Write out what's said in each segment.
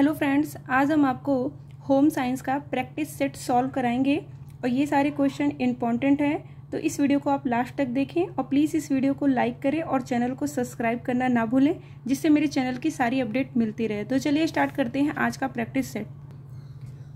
Hello friends, आज हम आपको होम साइंस का प्रैक्टिस सेट सॉल्व कराएँगे और ये सारे क्वेश्चन इंपॉर्टेंट हैं तो इस वीडियो को आप लास्ट तक देखें और प्लीज़ इस वीडियो को लाइक करें और चैनल को सब्सक्राइब करना ना भूलें, जिससे मेरे चैनल की सारी अपडेट मिलती रहे। तो चलिए स्टार्ट करते हैं आज का प्रैक्टिस सेट।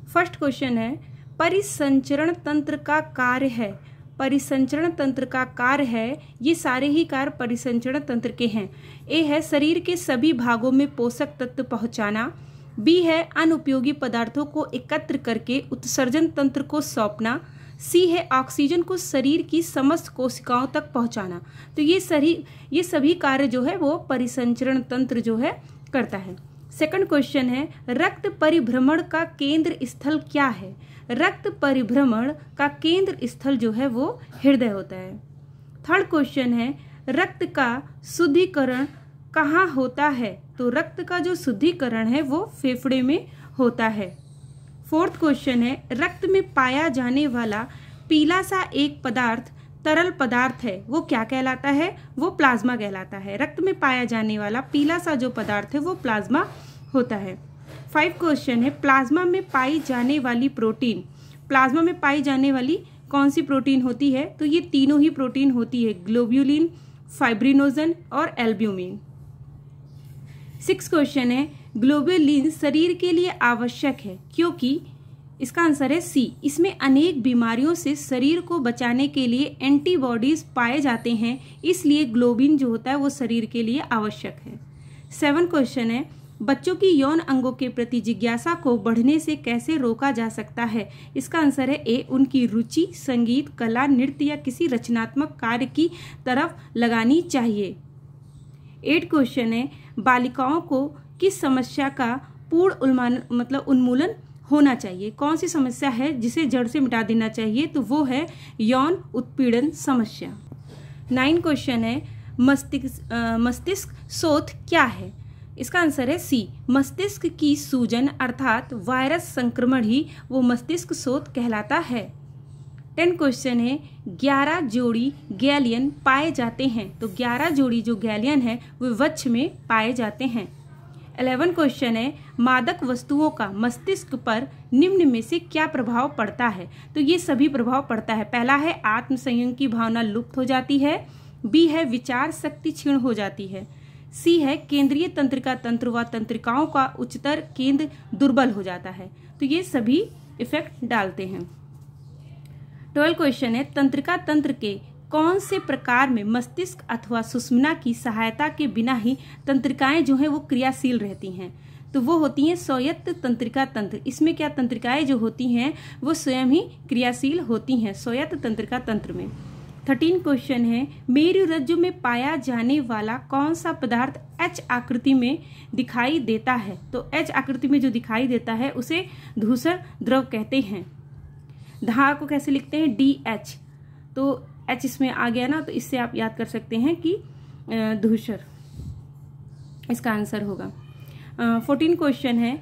फ़र्स्ट क्वेश्चन है, परिसंचरण तंत्र का कार्य है। परिसंचरण तंत्र का कार्य है, ये सारे ही कार्य परिसंचरण तंत्र के हैं। ए है, शरीर के सभी भागों में पोषक तत्व पहुंचाना। बी है, अनुपयोगी पदार्थों को एकत्र करके उत्सर्जन तंत्र को सौंपना। सी है, ऑक्सीजन को शरीर की समस्त कोशिकाओं तक पहुंचाना। तो ये सही ये सभी कार्य जो है वो परिसंचरण तंत्र जो है करता है। सेकंड क्वेश्चन है, रक्त परिभ्रमण का केंद्र स्थल क्या है? रक्त परिभ्रमण का केंद्र स्थल जो है वो हृदय होता है। थर्ड क्वेश्चन है, रक्त का शुद्धिकरण कहाँ होता है? तो रक्त का जो शुद्धिकरण है वो फेफड़े में होता है। फोर्थ क्वेश्चन है, रक्त में पाया जाने वाला पीला सा एक पदार्थ, तरल पदार्थ है, वो क्या कहलाता है? वो प्लाज्मा कहलाता है। रक्त में पाया जाने वाला पीला सा जो पदार्थ है, वो प्लाज्मा होता है। फाइव क्वेश्चन है, प्लाज्मा में पाई जाने वाली प्रोटीन, प्लाज्मा में पाई जाने वाली कौन सी प्रोटीन होती है? तो ये तीनों ही प्रोटीन होती है, ग्लोब्यूलिन, फाइब्रिनोजन और एल्ब्यूमिन। सिक्स क्वेश्चन है ग्लोबुलिन शरीर के लिए आवश्यक है, क्योंकि इसका आंसर है सी। इसमें अनेक बीमारियों से शरीर को बचाने के लिए एंटीबॉडीज पाए जाते हैं, इसलिए ग्लोबिन जो होता है वो शरीर के लिए आवश्यक है। सेवन क्वेश्चन है, बच्चों की यौन अंगों के प्रति जिज्ञासा को बढ़ने से कैसे रोका जा सकता है? इसका आंसर है ए, उनकी रुचि, संगीत, कला, नृत्य या किसी रचनात्मक कार्य की तरफ़ लगानी चाहिए। एट क्वेश्चन है बालिकाओं को किस समस्या का पूर्ण उन्मान मतलब उन्मूलन होना चाहिए? कौन सी समस्या है जिसे जड़ से मिटा देना चाहिए? तो वो है यौन उत्पीड़न समस्या। नाइन क्वेश्चन है, मस्तिष्क मस्तिष्क शोथ क्या है? इसका आंसर है सी, मस्तिष्क की सूजन, अर्थात वायरस संक्रमण ही वो मस्तिष्क शोथ कहलाता है। टेन क्वेश्चन है, ग्यारह जोड़ी गैलियन पाए जाते हैं। तो ग्यारह जोड़ी जो गैलियन है, वे वच्छ में पाए जाते हैं। एलेवन क्वेश्चन है, मादक वस्तुओं का मस्तिष्क पर निम्न में से क्या प्रभाव पड़ता है? तो ये सभी प्रभाव पड़ता है। पहला है, आत्मसंयम की भावना लुप्त हो जाती है। बी है, विचार शक्ति क्षीण हो जाती है। सी है, केंद्रीय तंत्रिका तंत्र व तंत्रिकाओं का उच्चतर केंद्र दुर्बल हो जाता है। तो ये सभी इफ़ेक्ट डालते हैं। ट्वेल्व क्वेश्चन है, तंत्रिका तंत्र के कौन से प्रकार में मस्तिष्क अथवा सुषमना की सहायता के बिना ही तंत्रिकाएँ जो है वो क्रियाशील रहती हैं? तो वो होती हैं स्वायत्त तंत्रिका तंत्र। इसमें क्या तंत्रिकाएँ जो होती हैं, वो स्वयं ही क्रियाशील होती हैं, स्वायत्त तंत्रिका तंत्र में? थर्टीन क्वेश्चन है, मेरु रज्जु में पाया जाने वाला कौन सा पदार्थ एच आकृति में दिखाई देता है? तो एच आकृति में जो दिखाई देता है, उसे धूसर द्रव कहते हैं। धा को कैसे लिखते हैं? डी एच तो एच इसमें आ गया ना तो इससे आप याद कर सकते हैं कि धूसर। इसका आंसर होगा। फोर्टीन क्वेश्चन है।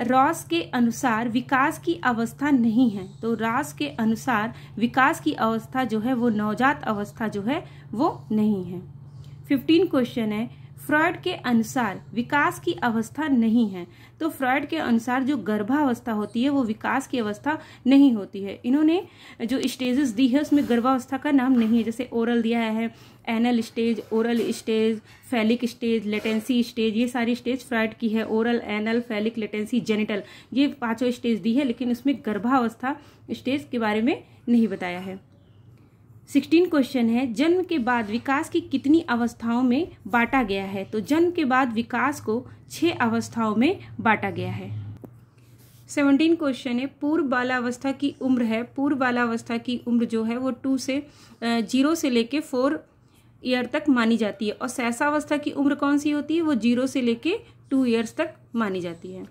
रॉस के अनुसार विकास की अवस्था नहीं है। तो रॉस के अनुसार विकास की अवस्था जो है, वो नवजात अवस्था जो है, वो नहीं है। फिफ्टीन क्वेश्चन है। फ्रॉयड के अनुसार विकास की अवस्था नहीं है। तो फ्रॉयड के अनुसार जो गर्भावस्था होती है, वो विकास की अवस्था नहीं होती है। इन्होंने जो स्टेजेस दी है, उसमें गर्भावस्था का नाम नहीं है। जैसे ओरल दिया है, anal stage, oral stage, phallic stage, latency stage, ये सारी स्टेज फ्रॉयड की है। Oral, anal, phallic, latency, genital, ये पाँचों स्टेज दी है, लेकिन उसमें गर्भावस्था स्टेज के बारे में नहीं बताया है। सिक्सटीन क्वेश्चन है, जन्म के बाद विकास की कितनी अवस्थाओं में बांटा गया है? तो जन्म के बाद विकास को छह अवस्थाओं में बांटा गया है। सेवनटीन क्वेश्चन है, पूर्व बालावस्था की उम्र है। पूर्व बालावस्था की उम्र जो है, वो टू से ज़ीरो से लेके फोर ईयर तक मानी जाती है। और सहसावस्था की उम्र कौन सी होती है? वो ज़ीरो से लेके टू ईयर्स तक मानी जाती है।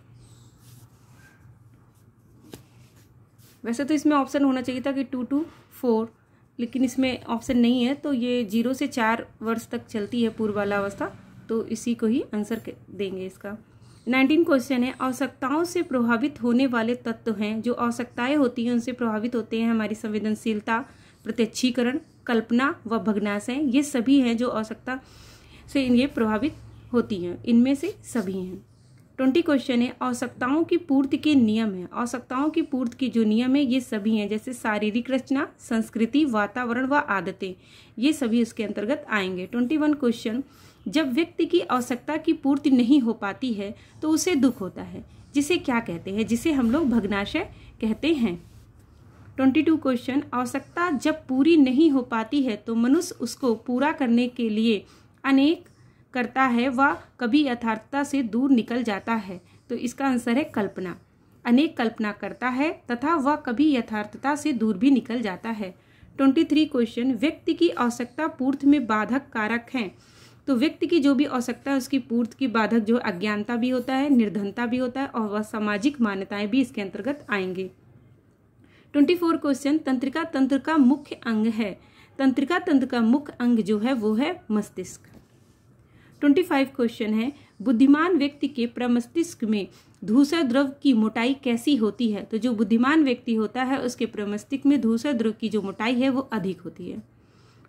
वैसे तो इसमें ऑप्शन होना चाहिए था कि टू टू फोर लेकिन इसमें ऑप्शन नहीं है तो ये ज़ीरो से चार वर्ष तक चलती है पूर्वालावस्था तो इसी को ही आंसर देंगे इसका। नाइनटीन क्वेश्चन है, आवश्यकताओं से प्रभावित होने वाले तत्व हैं, जो आवश्यकताएँ होती हैं, उनसे प्रभावित होते हैं हमारी संवेदनशीलता, प्रत्यक्षीकरण, कल्पना व भग्नाशय ये सभी हैं जो आवश्यकता से ये प्रभावित होती हैं, इनमें से सभी हैं। ट्वेंटी क्वेश्चन है, आवश्यकताओं की पूर्ति के नियम है। आवश्यकताओं की पूर्ति के जो नियम है, ये सभी हैं, जैसे शारीरिक रचना, संस्कृति, वातावरण व वा आदतें। ये सभी उसके अंतर्गत आएँगे। ट्वेंटी वन क्वेश्चन, जब व्यक्ति की आवश्यकता की पूर्ति नहीं हो पाती है तो उसे दुख होता है। जिसे क्या कहते हैं? जिसे हम लोग भग्नाशय कहते हैं। ट्वेंटी टू क्वेश्चन, आवश्यकता जब पूरी नहीं हो पाती है तो मनुष्य उसको पूरा करने के लिए अनेक करता है वह कभी यथार्थता से दूर निकल जाता है। तो इसका आंसर है कल्पना। अनेक कल्पना करता है तथा वह कभी यथार्थता से दूर भी निकल जाता है। ट्वेंटी थ्री क्वेश्चन, व्यक्ति की आवश्यकता पूर्ति में बाधक कारक हैं। तो व्यक्ति की जो भी आवश्यकता है, उसकी पूर्त की बाधक जो अज्ञानता भी होता है, निर्धनता भी होता है और वह सामाजिक मान्यताएँ भी इसके अंतर्गत आएँगे। ट्वेंटी फोर क्वेश्चन, तंत्रिका तंत्र का मुख्य अंग है। तंत्रिका तंत्र का मुख्य अंग जो है, वो है मस्तिष्क। ट्वेंटी फाइव क्वेश्चन है। बुद्धिमान व्यक्ति के प्रमस्तिष्क में धूसर द्रव की मोटाई कैसी होती है? तो जो बुद्धिमान व्यक्ति होता है, उसके प्रमस्तिष्क में धूसर द्रव की जो मोटाई है, वो अधिक होती है।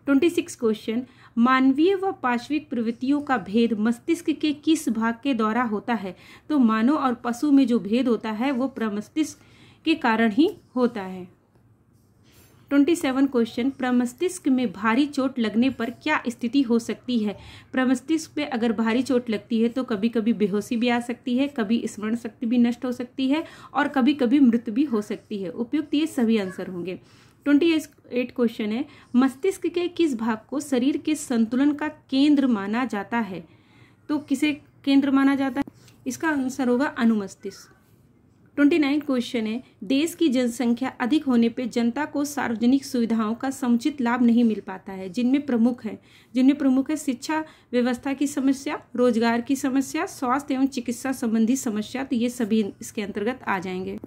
ट्वेंटी सिक्स क्वेश्चन, मानवीय व पाश्विक प्रवृत्तियों का भेद मस्तिष्क के किस भाग के द्वारा होता है? तो मानव और पशु में जो भेद होता है, वो प्रमस्तिष्क के कारण ही होता है। ट्वेंटी सेवन क्वेश्चन प्रमस्तिष्क में भारी चोट लगने पर क्या स्थिति हो सकती है? प्रमस्तिष्क पे अगर भारी चोट लगती है तो कभी कभी बेहोशी भी आ सकती है, कभी स्मरण शक्ति भी नष्ट हो सकती है और कभी कभी मृत्यु भी हो सकती है। उपयुक्त ये सभी आंसर होंगे। ट्वेंटी एट क्वेश्चन है, मस्तिष्क के किस भाग को शरीर के संतुलन का केंद्र माना जाता है? तो किसे केंद्र माना जाता है? इसका आंसर होगा अनुमस्तिष्क। ट्वेंटी नाइन क्वेश्चन है। देश की जनसंख्या अधिक होने पर जनता को सार्वजनिक सुविधाओं का समुचित लाभ नहीं मिल पाता है, जिनमें प्रमुख है। जिनमें प्रमुख है शिक्षा व्यवस्था की समस्या, रोज़गार की समस्या, स्वास्थ्य एवं चिकित्सा संबंधी समस्या तो ये सभी इसके अंतर्गत आ जाएँगे।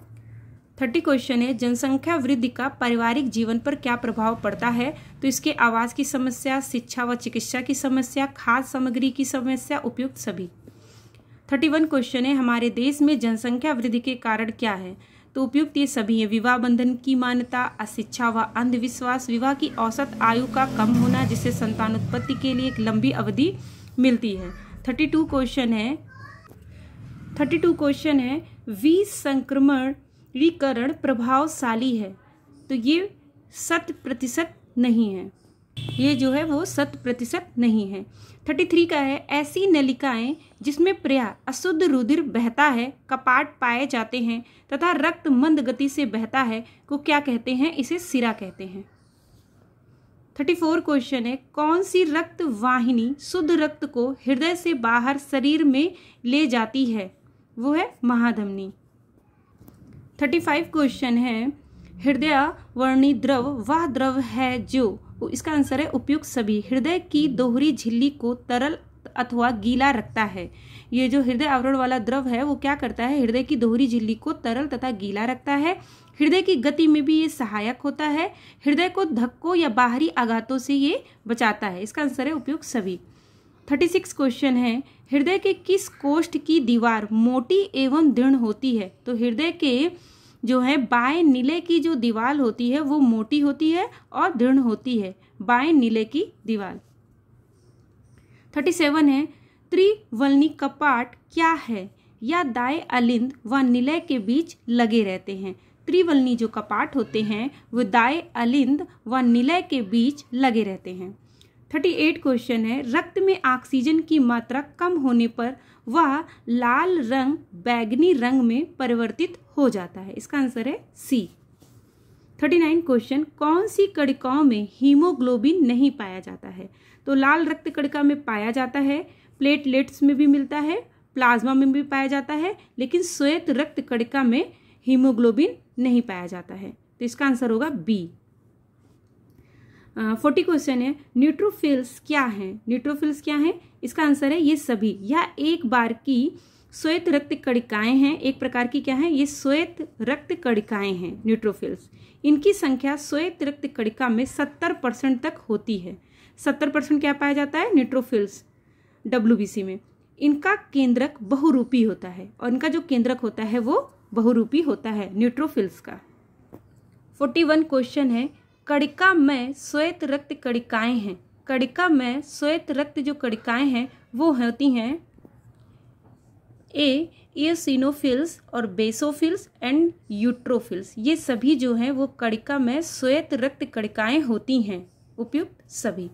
थर्टी क्वेश्चन है, जनसंख्या वृद्धि का पारिवारिक जीवन पर क्या प्रभाव पड़ता है? तो इसके आवास की समस्या, शिक्षा व चिकित्सा की समस्या, खाद्य सामग्री की समस्या, उपयुक्त सभी। थर्टी वन क्वेश्चन है, हमारे देश में जनसंख्या वृद्धि के कारण क्या है? तो उपयुक्त ये सभी है, विवाह बंधन की मान्यता, अशिक्षा व अंधविश्वास, विवाह की औसत आयु का कम होना, जिससे संतान उत्पत्ति के लिए एक लंबी अवधि मिलती है। थर्टी टू क्वेश्चन है, थर्टी टू क्वेश्चन है विसंक्रमण रीकरण प्रभावशाली है। तो ये शत प्रतिशत नहीं है। ये जो है वो शत प्रतिशत नहीं है। थर्टी थ्री का है, ऐसी नलिकाएँ जिसमें प्रया, अशुद्ध रुधिर बहता है, कपाट पाए जाते हैं तथा रक्त मंद गति से बहता है, को क्या कहते हैं? इसे सिरा कहते हैं। थर्टी फोर क्वेश्चन है, कौन सी रक्त वाहिनी शुद्ध रक्त को हृदय से बाहर शरीर में ले जाती है? वो है महाधमनी। थर्टी फाइव क्वेश्चन है हृदय, वर्णी द्रव, वह द्रव है जो। इसका आंसर है उपयुक्त सभी। हृदय की दोहरी झिल्ली को तरल अथवा गीला रखता है। ये जो हृदय आवरण वाला द्रव है, वो क्या करता है? हृदय की दोहरी झिल्ली को तरल तथा गीला रखता है। हृदय की गति में भी ये सहायक होता है। हृदय को धक्कों या बाहरी आघातों से ये बचाता है। इसका आंसर है उपयुक्त सभी। थर्टी सिक्स क्वेश्चन है। हृदय के किस कोष्ठ की दीवार मोटी एवं दृढ़ होती है? तो हृदय के जो है, बाएँ नीले की जो दीवार होती है, वो मोटी होती है और दृढ़ होती है, बाएँ नीले की दीवार थर्टी सेवन है त्रिवलनी कपाट क्या है? या दाए अलिंद व निलय के बीच लगे रहते हैं। त्रिवलनी जो कपाट होते हैं, वो दाए अलिंद व निलय के बीच लगे रहते हैं। थर्टी एट क्वेश्चन है, रक्त में ऑक्सीजन की मात्रा कम होने पर वह लाल रंग, बैगनी रंग में परिवर्तित हो जाता है। इसका आंसर है सी थर्टी नाइन क्वेश्चन, कौन सी कड़िकाओं में हीमोग्लोबिन नहीं पाया जाता है? तो लाल रक्त कड़िका में पाया जाता है, प्लेटलेट्स में भी मिलता है, प्लाज्मा में भी पाया जाता है, लेकिन श्वेत रक्त कड़िका में हीमोग्लोबिन नहीं पाया जाता है। तो इसका आंसर होगा बी फोर्टी क्वेश्चन है न्यूट्रोफिल्स क्या है? न्यूट्रोफिल्स क्या है? इसका आंसर है ये सभी। या एक बार की श्वेत रक्त कड़िकाएँ हैं, एक प्रकार की क्या है? ये श्वेत रक्त कड़िकाएँ हैं न्यूट्रोफिल्स इनकी संख्या श्वेत रक्त कड़िका में सत्तर परसेंट तक होती है। सत्तर परसेंट क्या पाया जाता है? न्यूट्रोफिल्स डब्ल्यूबीसी में। इनका केंद्रक बहुरूपी होता है और इनका जो केंद्रक होता है वो बहुरूपी होता है न्यूट्रोफिल्स का। फोर्टी वन क्वेश्चन है कड़िका में श्वेत रक्त कड़िकाएँ हैं। कड़िका में श्वेत रक्त जो कड़िकाएँ हैं, वो होती हैं ए एसिनोफिल्स और बेसोफिल्स एंड यूट्रोफिल्स ये सभी जो हैं, वो कड़िका में श्वेत रक्त कड़िकाएँ होती हैं। उपयुक्त सभी।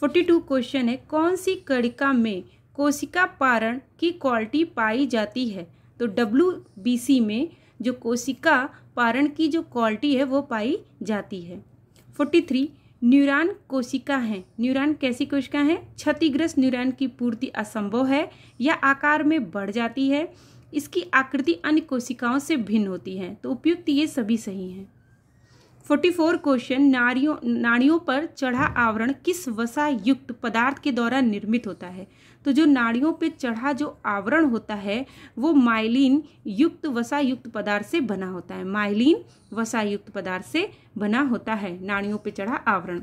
फोर्टी टू क्वेश्चन है, कौन सी कड़िका में कोशिका पारण की क्वालिटी पाई जाती है? तो डब्ल्यू बी सी में जो कोशिका पारण की जो क्वालिटी है वो पाई जाती है। फोर्टी थ्री न्यूरान कोशिका है। न्यूरान कैसी कोशिका है? क्षतिग्रस्त न्यूरान की पूर्ति असंभव है या आकार में बढ़ जाती है। इसकी आकृति अन्य कोशिकाओं से भिन्न होती है। तो उपयुक्त ये सभी सही हैं। फोर्टी फोर क्वेश्चन नारियों, नाड़ियों पर चढ़ा आवरण किस वसा युक्त पदार्थ के द्वारा निर्मित होता है? तो जो नाड़ियों पर चढ़ा जो आवरण होता है, वो माइलिन युक्त वसा युक्त पदार्थ से बना होता है। माइलिन वसा युक्त पदार्थ से बना होता है, नाड़ियों पर चढ़ा आवरण।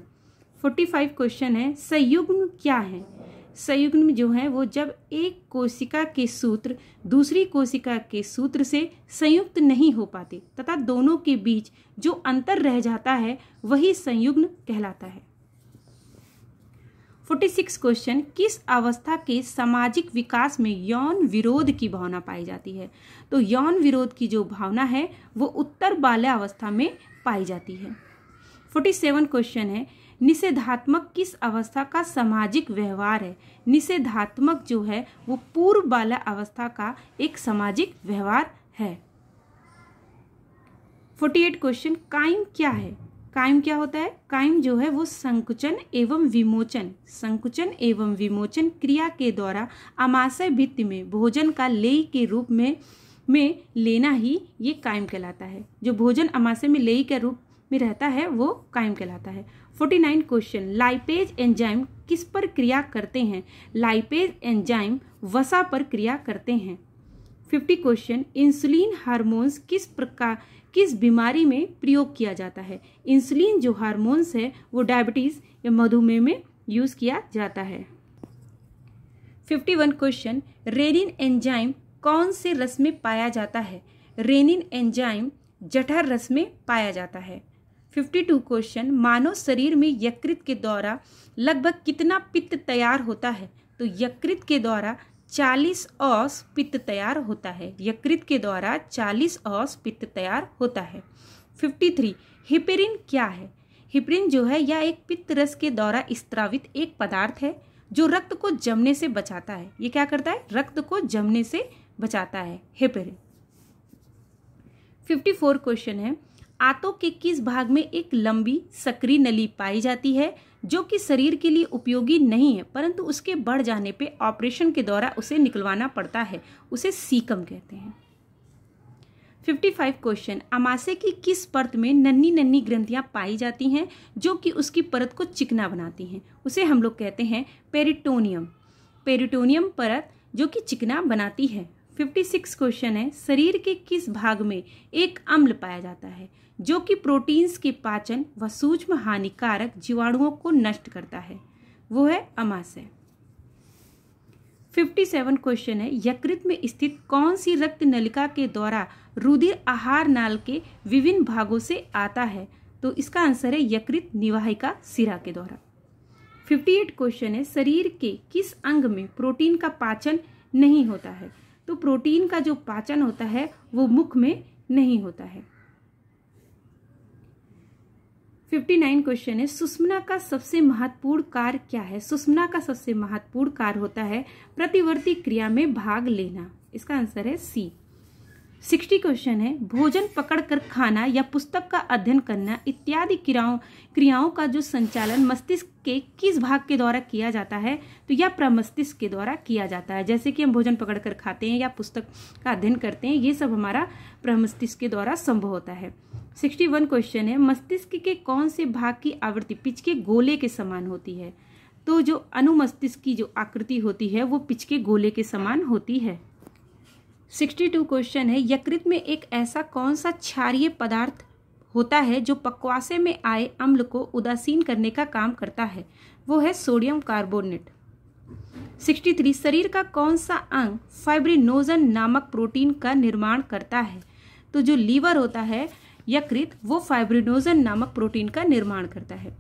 फोर्टी फाइव क्वेश्चन है, संयुग्म क्या है? संयुग्म जो है, वो जब एक कोशिका के सूत्र, दूसरी कोशिका के सूत्र से संयुक्त नहीं हो पाते, तथा दोनों के बीच जो अंतर रह जाता है, वही संयुग्म कहलाता है। फोर्टी सिक्स क्वेश्चन, किस अवस्था के सामाजिक विकास में यौन विरोध की भावना पाई जाती है? तो यौन विरोध की जो भावना है, वो उत्तर बाल्यावस्था में पाई जाती है। फोर्टी सेवन क्वेश्चन है, निषेधात्मक किस अवस्था का सामाजिक व्यवहार है? निषेधात्मक जो है, वो पूर्व बाला अवस्था का एक सामाजिक व्यवहार है। फोर्टी एट क्वेश्चन काइम क्या है? काइम क्या होता है? काइम जो है, वो संकुचन एवं विमोचन। संकुचन एवं विमोचन क्रिया के द्वारा अमाशय भित्ति में, भोजन का लेय के रूप में में लेना ही ये कायम कहलाता है। जो भोजन अमाशय में लेई के रूप में रहता है, वो कायम कहलाता है। Forty nine question, lipase enzyme किस पर क्रिया करते हैं? लाइपेज एंजाइम वसा पर क्रिया करते हैं। फिफ्टी क्वेश्चन, इंसुलिन हार्मोन्स किस प्रकार किस बीमारी में प्रयोग किया जाता है? इंसुलिन जो हार्मोन्स है, वो डायबिटीज़ या मधुमेह में यूज़ किया जाता है। Fifty one question, rennin enzyme कौन से रस में पाया जाता है? रेनिन एंजाइम जठर रस में पाया जाता है। फिफ्टी टू क्वेश्चन मानव शरीर में यकृत के द्वारा लगभग कितना पित्त तैयार होता है? तो यकृत के द्वारा 40 औस पित्त तैयार होता है। यकृत के द्वारा 40 औस पित्त तैयार होता है। 53 हिपेरिन क्या है? हिपरिन जो है यह एक पित्त रस के द्वारा स्त्रावित एक पदार्थ है, जो रक्त को जमने से बचाता है। ये क्या करता है? रक्त को जमने से बचाता है हिपेरिन 54 क्वेश्चन है आंतों के किस भाग में एक लंबी, सक्रिय नली पाई जाती है, जो कि शरीर के लिए उपयोगी नहीं है, परंतु उसके बढ़ जाने पे ऑपरेशन के द्वारा उसे निकलवाना पड़ता है, उसे सीकम कहते हैं। 55 क्वेश्चन अमाशय की किस परत में नन्ही नन्ही ग्रंथियाँ पाई जाती हैं, जो कि उसकी परत को चिकना बनाती हैं? उसे हम लोग कहते हैं पेरिटोनियम पेरिटोनियम परत, जो कि चिकना बनाती है 56 क्वेश्चन है, शरीर के किस भाग में एक अम्ल पाया जाता है, जो कि प्रोटीन्स के पाचन व सूक्ष्म हानिकारक जीवाणुओं को नष्ट करता है। वो है अमाशय। 57 क्वेश्चन है, यकृत में स्थित कौन सी रक्त नलिका के द्वारा रुधिर आहार नाल के विभिन्न भागों से आता है? तो इसका आंसर है यकृत निवाहिका सिरा के द्वारा। 58 क्वेश्चन है, शरीर के किस अंग में प्रोटीन का पाचन नहीं होता है? तो प्रोटीन का जो पाचन होता है, वो मुख में नहीं होता है। फिफ्टी नाइन क्वेश्चन है, सुषमना का सबसे महत्वपूर्ण कार्य क्या है? सुषमना का सबसे महत्वपूर्ण कार्य होता है प्रतिवर्ती क्रिया में भाग लेना। इसका आंसर है सी। सिक्सटी क्वेश्चन है, भोजन पकड़कर खाना या पुस्तक का अध्ययन करना इत्यादि क्रियाओं क्रियाओं का जो संचालन मस्तिष्क के किस भाग के द्वारा किया जाता है तो यह प्रमस्तिष्क के द्वारा किया जाता है। जैसे कि हम भोजन पकड़कर खाते हैं या पुस्तक का अध्ययन करते हैं, ये सब हमारा प्रमस्तिष्क के द्वारा संभव होता है। सिक्सटी वन क्वेश्चन है, मस्तिष्क के कौन से भाग की आवृत्ति पिच के गोले के समान होती है? तो जो अनुमस्तिष्क की जो आकृति होती है, वो पिच के गोले के समान होती है। सिक्सटी टू क्वेश्चन है, यकृत में एक ऐसा कौन सा क्षारीय पदार्थ होता है जो पकवासे में आए अम्ल को उदासीन करने का काम करता है? वो है सोडियम कार्बोनेट। 63 शरीर का कौन सा अंग फाइब्रिनोजन नामक प्रोटीन का निर्माण करता है? तो जो लीवर होता है, यकृत, वो फाइब्रिनोजन नामक प्रोटीन का निर्माण करता है।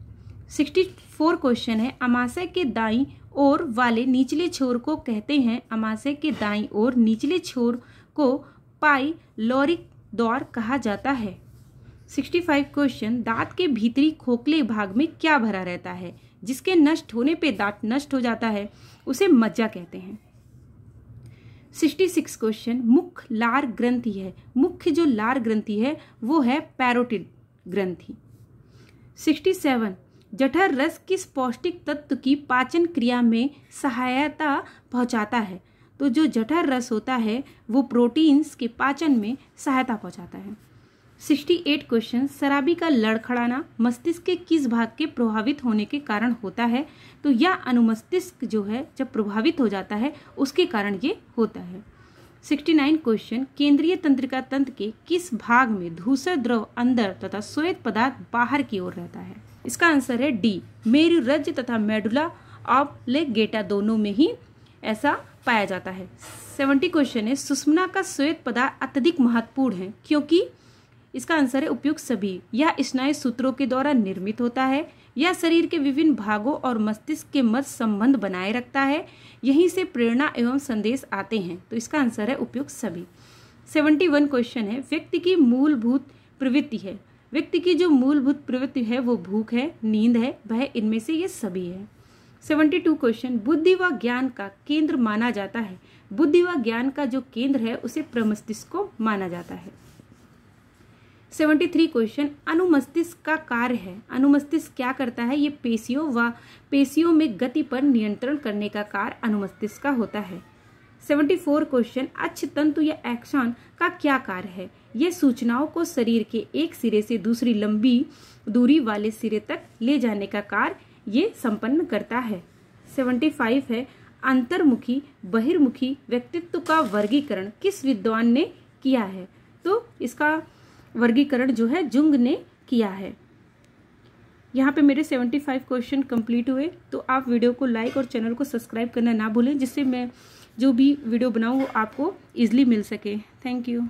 64 क्वेश्चन है, अमाशय के दाई ओर वाले निचले छोर को कहते हैं अमाशय के दाई ओर निचले छोर को पाई लोरिक दौर कहा जाता है। 65 क्वेश्चन, दांत के भीतरी खोखले भाग में क्या भरा रहता है? जिसके नष्ट होने पे दांत नष्ट हो जाता है, उसे मज्जा कहते हैं। 66 क्वेश्चन मुख्य लार ग्रंथि है। मुख्य जो लार ग्रंथि है, वो है पैरोटिड ग्रंथि। 67 जठर रस किस पौष्टिक तत्व की पाचन क्रिया में सहायता पहुंचाता है? तो जो जठर रस होता है, वो प्रोटीन्स के पाचन में सहायता पहुंचाता है। 68 क्वेश्चन, शराबी का लड़खड़ाना मस्तिष्क के किस भाग के प्रभावित होने के कारण होता है? तो यह अनुमस्तिष्क जो है, जब प्रभावित हो जाता है, उसके कारण ये होता है। 69 क्वेश्चन, केंद्रीय तंत्रिका तंत्र के किस भाग में धूसर द्रव अंदर तथा श्वेत पदार्थ बाहर की ओर रहता है? इसका आंसर है डी। मेरु रज तथा मेडुला ऑफ़ गेटा दोनों में ही ऐसा पाया जाता है। सेवेंटी क्वेश्चन है, सुषमना का श्वेत पदार्थ अत्यधिक महत्वपूर्ण है, क्योंकि इसका आंसर है उपयुक्त सभी। यह स्नायु सूत्रों के द्वारा निर्मित होता है, यह शरीर के विभिन्न भागों और मस्तिष्क के मध्य संबंध बनाए रखता है, यहीं से प्रेरणा एवं संदेश आते हैं। तो इसका आंसर है उपयुक्त सभी। सेवेंटी वन क्वेश्चन है, व्यक्ति की मूलभूत प्रवृत्ति है। व्यक्ति की जो मूलभूत प्रवृत्ति है, वो भूख है, नींद है वह इनमें से ये सभी है। सेवेंटी टू क्वेश्चन, बुद्धि व ज्ञान का केंद्र माना जाता है। बुद्धि व ज्ञान का जो केंद्र है, उसे प्रमस्तिष्क को माना जाता है। सेवेंटी थ्री क्वेश्चन, अनुमस्तिष्क का कार्य है। अनुमस्तिष्क क्या करता है? ये पेशियों व पेशियों में गति पर नियंत्रण करने का कार्य अनुमस्तिष्क का होता है। सेवेंटी फोर क्वेश्चन अच्छ तंतु या एक्शन का क्या कार्य है? ये सूचनाओं को शरीर के एक सिरे से दूसरी लंबी दूरी वाले सिरे तक ले जाने का कार्य ये संपन्न करता है। सेवेंटी फाइव है, अंतर्मुखी, बहिर्मुखी व्यक्तित्व का वर्गीकरण किस विद्वान ने किया है? तो इसका वर्गीकरण जो है, जुंग ने किया है। यहाँ पे मेरे 75 क्वेश्चन कंप्लीट हुए तो आप वीडियो को लाइक और चैनल को सब्सक्राइब करना ना भूलें, जिससे मैं जो भी वीडियो बनाऊँ वो आपको ईजिली मिल सके। Thank you